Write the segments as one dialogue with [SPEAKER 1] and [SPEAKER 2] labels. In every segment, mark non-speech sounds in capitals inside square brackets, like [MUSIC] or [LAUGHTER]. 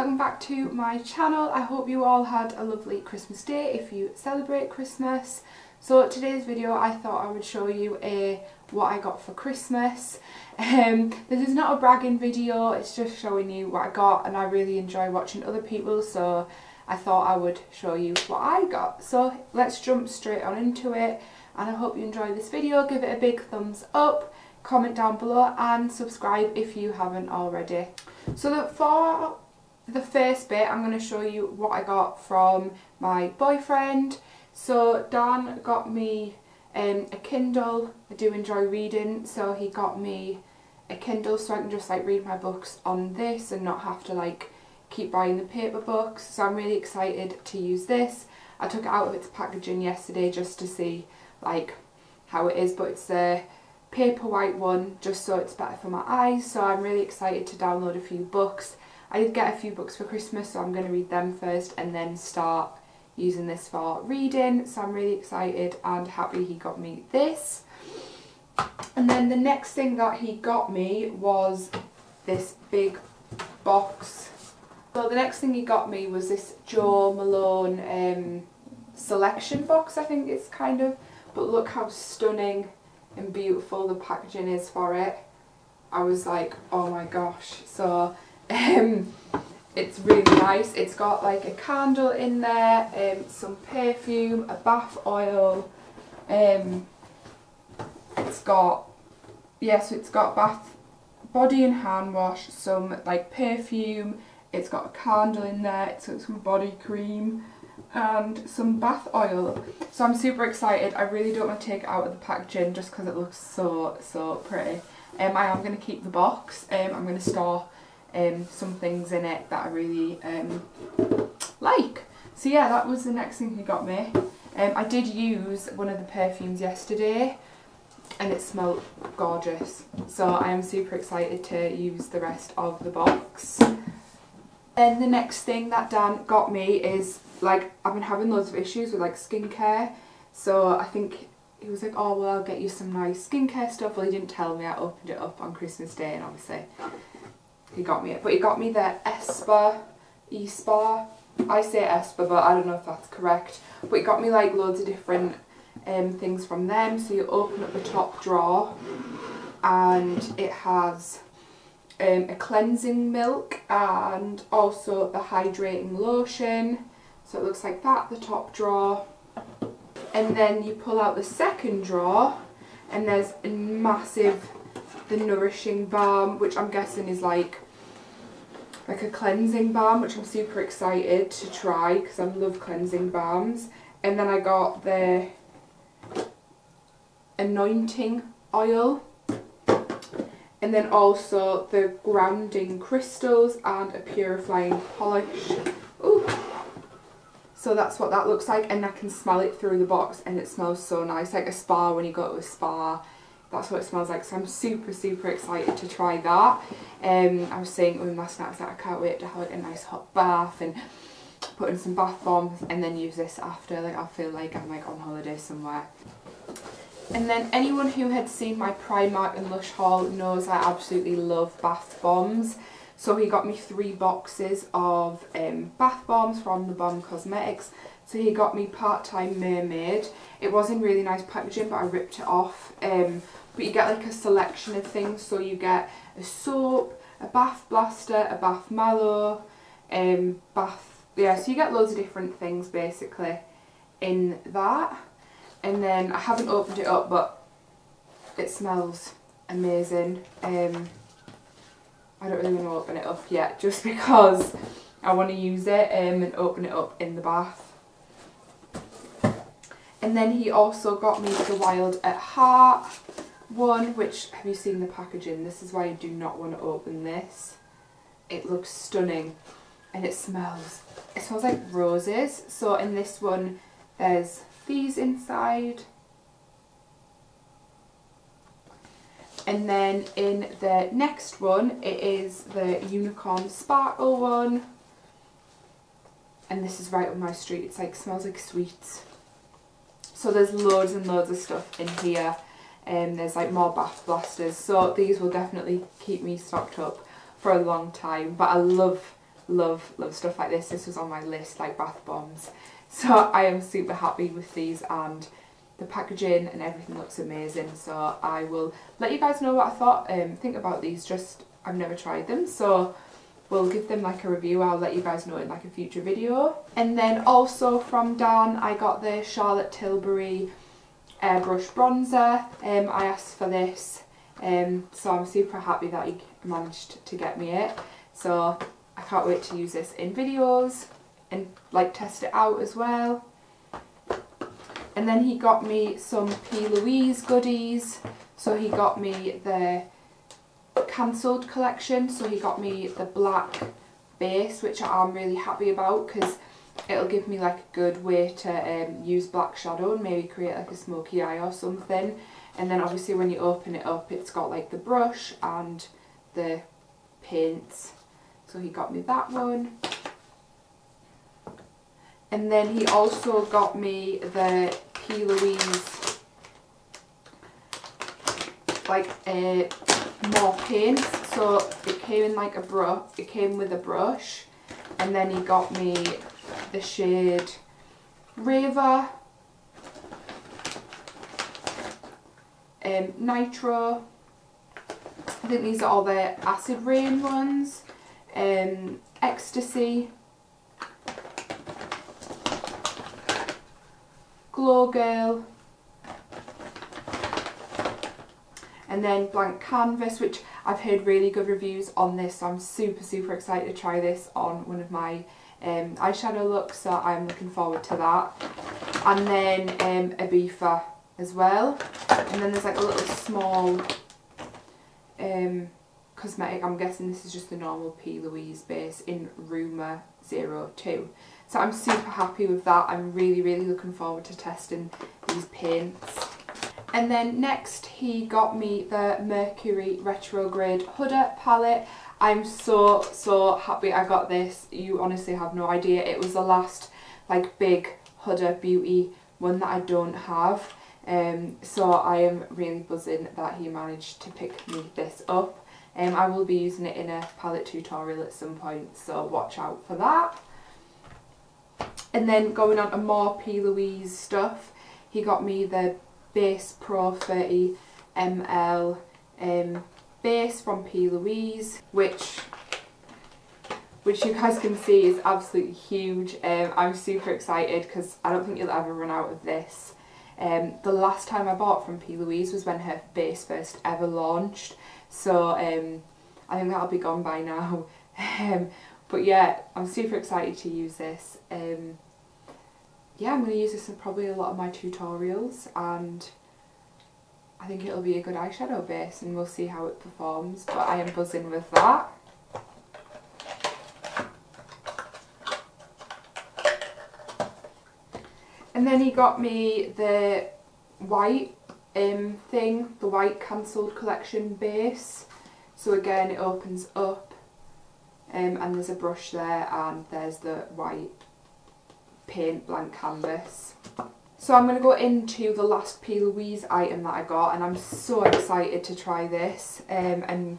[SPEAKER 1] welcome back to my channel. I hope you all had a lovely Christmas day if you celebrate Christmas. So today's video I thought I would show you a what I got for Christmas. Um, this is not a bragging video, it's just showing you what I got and I really enjoy watching other people so I thought I would show you what I got. So let's jump straight on into it and I hope you enjoy this video. Give it a big thumbs up, comment down below and subscribe if you haven't already. So the, for the first bit I'm going to show you what I got from my boyfriend. So Dan got me um, a Kindle. I do enjoy reading so he got me a Kindle so I can just like read my books on this and not have to like keep buying the paper books. So I'm really excited to use this. I took it out of its packaging yesterday just to see like how it is but it's a paper white one just so it's better for my eyes so I'm really excited to download a few books. I did get a few books for Christmas so I'm going to read them first and then start using this for reading so I'm really excited and happy he got me this. And then the next thing that he got me was this big box. So the next thing he got me was this Jo Malone um, selection box I think it's kind of. But look how stunning and beautiful the packaging is for it. I was like, oh my gosh. So um, it's really nice. It's got like a candle in there, um, some perfume, a bath oil, um, it's got, yeah, so it's got bath, body and hand wash, some like perfume, it's got a candle in there, it's got some body cream and some bath oil. So I'm super excited. I really don't want to take it out of the packaging just because it looks so, so pretty. Um, I am going to keep the box. Um, I'm going to store um, some things in it that I really um, like. So yeah, that was the next thing he got me. Um, I did use one of the perfumes yesterday and it smelled gorgeous. So I am super excited to use the rest of the box. Then the next thing that Dan got me is like I've been having loads of issues with like skincare. So I think he was like, oh well I'll get you some nice skincare stuff. Well he didn't tell me, I opened it up on Christmas Day and obviously he got me it. But he got me the Espa, Espa, I say Espa but I don't know if that's correct. But he got me like loads of different um, things from them. So you open up the top drawer and it has um, a cleansing milk and also a hydrating lotion. So it looks like that, the top drawer. And then you pull out the second drawer and there's a massive, the Nourishing Balm, which I'm guessing is like like a cleansing balm, which I'm super excited to try because I love cleansing balms. And then I got the anointing oil and then also the grounding crystals and a purifying polish. Ooh. So that's what that looks like and I can smell it through the box and it smells so nice like a spa when you go to a spa that's what it smells like so I'm super super excited to try that um, I was saying with my snacks that I can't wait to have a nice hot bath and put in some bath bombs and then use this after like I feel like I'm like on holiday somewhere and then anyone who had seen my Primark and Lush haul knows I absolutely love bath bombs. So he got me three boxes of um, bath bombs from the Bomb Cosmetics. So he got me Part-Time Mermaid. It was in really nice packaging but I ripped it off. Um, but you get like a selection of things. So you get a soap, a bath blaster, a bath mallow, um, bath... Yeah, so you get loads of different things basically in that. And then I haven't opened it up but it smells amazing. Um, I don't really want to open it up yet just [LAUGHS] because I want to use it um, and open it up in the bath. And then he also got me the Wild at Heart one which have you seen the packaging this is why I do not want to open this it looks stunning and it smells it smells like roses so in this one there's these inside. And then in the next one, it is the Unicorn Sparkle one. And this is right up my street. It's like, smells like sweets. So there's loads and loads of stuff in here. Um, there's like more bath blasters. So these will definitely keep me stocked up for a long time. But I love, love, love stuff like this. This was on my list, like bath bombs. So I am super happy with these and the packaging and everything looks amazing. So I will let you guys know what I thought, um, think about these. Just, I've never tried them. So we'll give them like a review. I'll let you guys know in like a future video. And then also from Dan, I got the Charlotte Tilbury airbrush bronzer. Um, I asked for this, um, so I'm super happy that he managed to get me it. So I can't wait to use this in videos and like test it out as well. And then he got me some P. Louise goodies. So he got me the cancelled collection. So he got me the black base, which I'm really happy about because it'll give me like a good way to um, use black shadow and maybe create like a smoky eye or something. And then obviously when you open it up, it's got like the brush and the paints. So he got me that one. And then he also got me the P. Louise like a more paints. So it came in like a brush, it came with a brush. And then he got me the shade Raver, um, Nitro. I think these are all the Acid Rain ones. Um, Ecstasy. Glow Girl. And then Blank Canvas, which I've heard really good reviews on this, so I'm super, super excited to try this on one of my um, eyeshadow look so I'm looking forward to that. And then um, Ibiza as well. And then there's like a little small um, cosmetic, I'm guessing this is just the normal P. Louise base in Rumour 02. So I'm super happy with that. I'm really, really looking forward to testing these paints. And then next he got me the Mercury Retrograde Huda palette. I'm so, so happy I got this. You honestly have no idea. It was the last like big Huda Beauty one that I don't have. Um, so I am really buzzing that he managed to pick me this up. Um, I will be using it in a palette tutorial at some point, so watch out for that. And then going on to more P. Louise stuff, he got me the Base Pro 30 ml um, base from P. Louise, which which you guys can see is absolutely huge. Um, I'm super excited because I don't think you'll ever run out of this. Um, the last time I bought from P. Louise was when her base first ever launched, so um, I think that'll be gone by now. [LAUGHS] Um, but yeah, I'm super excited to use this. Um, yeah, I'm going to use this in probably a lot of my tutorials and I think it'll be a good eyeshadow base and we'll see how it performs but I am buzzing with that. And then he got me the white um, thing, the white cancelled collection base. So again it opens up um, and there's a brush there and there's the white paint blank canvas. So I'm going to go into the last P. Louise item that I got and I'm so excited to try this. Um, and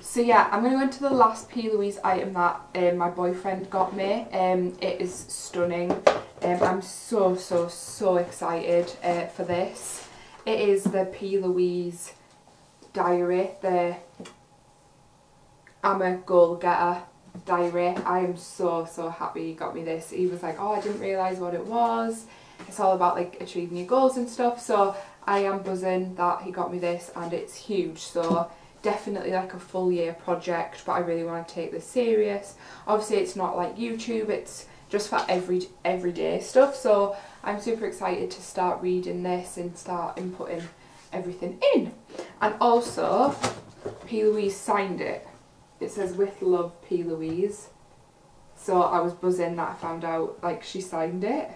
[SPEAKER 1] So yeah, I'm going to go into the last P. Louise item that um, my boyfriend got me. Um, it is stunning. Um, I'm so, so, so excited uh, for this. It is the P. Louise diary, the I'm a goal getter diary. I am so, so happy he got me this. He was like, oh, I didn't realise what it was. It's all about like achieving your goals and stuff. So I am buzzing that he got me this and it's huge. So definitely like a full year project, but I really want to take this serious. Obviously it's not like YouTube, it's just for every everyday stuff. So I'm super excited to start reading this and start inputting everything in. And also, P. Louise signed it it says with love P. Louise. So I was buzzing that I found out like she signed it.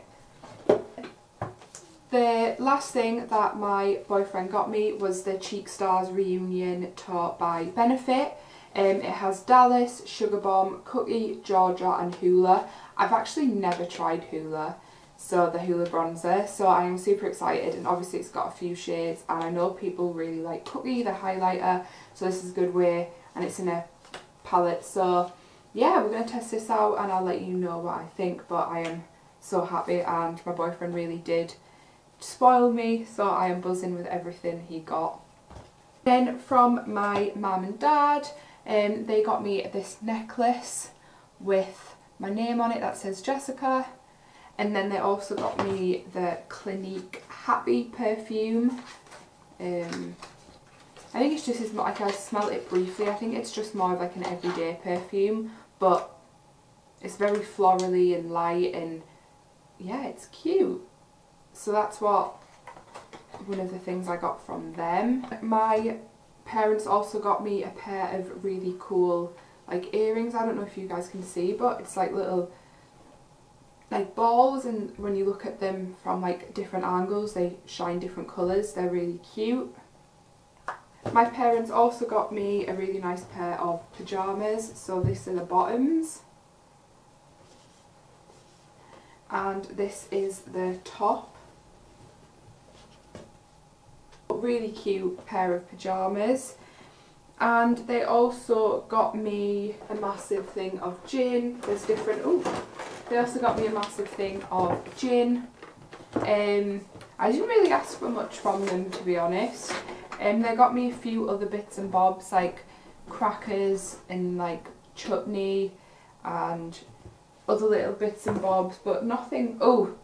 [SPEAKER 1] The last thing that my boyfriend got me was the Cheek Stars reunion taught by Benefit. Um, it has Dallas, Sugar Bomb, Cookie, Georgia and Hoola. I've actually never tried Hoola so the Hoola bronzer. So I am super excited and obviously it's got a few shades and I know people really like Cookie the highlighter so this is a good way and it's in a palette so yeah, we're going to test this out and I'll let you know what I think. But I am so happy and my boyfriend really did spoil me. So I am buzzing with everything he got. Then from my mum and dad, um, they got me this necklace with my name on it that says Jessica. And then they also got me the Clinique Happy perfume. Um, I think it's just as much, like I smelled it briefly. I think it's just more of like an everyday perfume, but it's very florally and light and yeah, it's cute. So that's what one of the things I got from them. My parents also got me a pair of really cool like earrings. I don't know if you guys can see, but it's like little like balls and when you look at them from like different angles they shine different colours. They're really cute. My parents also got me a really nice pair of pyjamas, so this are the bottoms. And this is the top. Really cute pair of pyjamas. And they also got me a massive thing of gin. There's different, oh, they also got me a massive thing of gin. Um, I didn't really ask for much from them to be honest. Um, they got me a few other bits and bobs like crackers and like chutney and other little bits and bobs but nothing, oh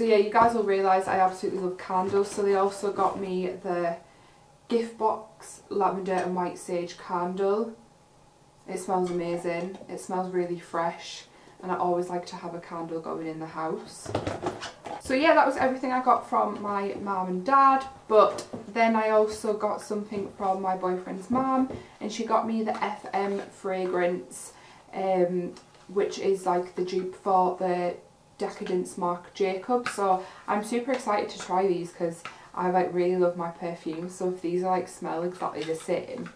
[SPEAKER 1] So yeah, you guys will realise I absolutely love candles. So they also got me the gift box lavender and white sage candle. It smells amazing. It smells really fresh and I always like to have a candle going in the house. So yeah, that was everything I got from my mum and dad, but then I also got something from my boyfriend's mum, and she got me the FM fragrance, um, which is like the dupe for the Decadence Marc Jacob. So I'm super excited to try these because I like really love my perfume. So if these are like smell exactly the same,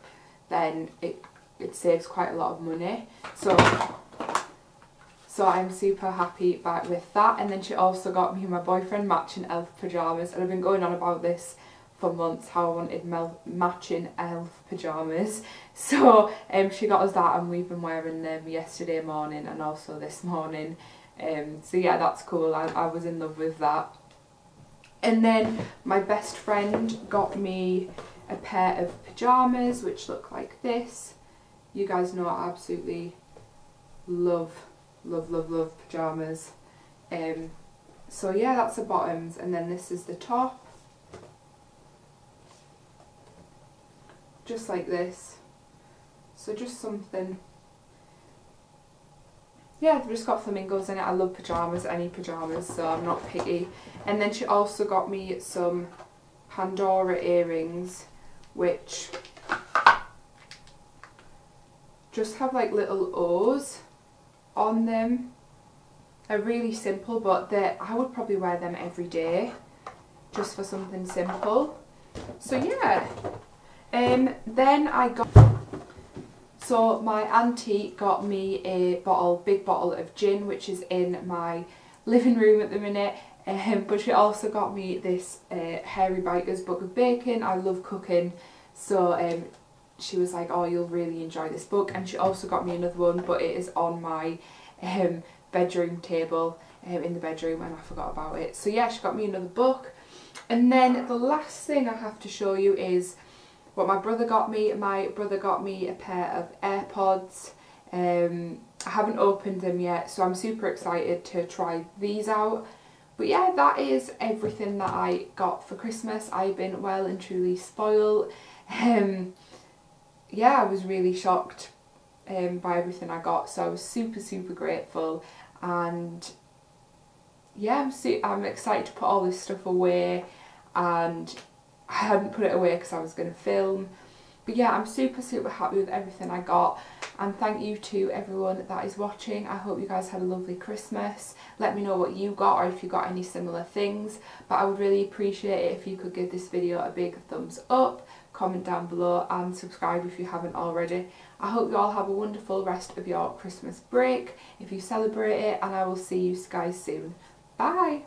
[SPEAKER 1] then it it saves quite a lot of money. So so I'm super happy back with that. And then she also got me and my boyfriend matching elf pyjamas. And I've been going on about this for months, how I wanted matching elf pyjamas. [LAUGHS] So um, she got us that and we've been wearing them yesterday morning and also this morning. Um, so yeah, that's cool. I, I was in love with that. And then my best friend got me a pair of pyjamas which look like this. You guys know I absolutely love love love love pyjamas. Um, so yeah that's the bottoms and then this is the top. Just like this. So just something. Yeah I've just got flamingos in it. I love pyjamas any pyjamas so I'm not picky. And then she also got me some Pandora earrings which just have like little O's on them. Are really simple but that I would probably wear them every day just for something simple. So yeah. Um, then I got so my auntie got me a bottle big bottle of gin which is in my living room at the minute. Um, but she also got me this uh, Hairy Bikers book of bacon. I love cooking. So um, she was like, oh, you'll really enjoy this book. And she also got me another one, but it is on my um, bedroom table um, in the bedroom and I forgot about it. So yeah, she got me another book. And then the last thing I have to show you is what my brother got me. My brother got me a pair of AirPods. Um, I haven't opened them yet, so I'm super excited to try these out. But yeah, that is everything that I got for Christmas. I've been well and truly spoiled. Um, yeah, I was really shocked um, by everything I got. So I was super, super grateful. And yeah, I'm, su I'm excited to put all this stuff away. And I hadn't put it away because I was going to film. But yeah, I'm super, super happy with everything I got. And thank you to everyone that is watching. I hope you guys had a lovely Christmas. Let me know what you got or if you got any similar things. But I would really appreciate it if you could give this video a big thumbs up comment down below and subscribe if you haven't already. I hope you all have a wonderful rest of your Christmas break if you celebrate it and I will see you guys soon. Bye!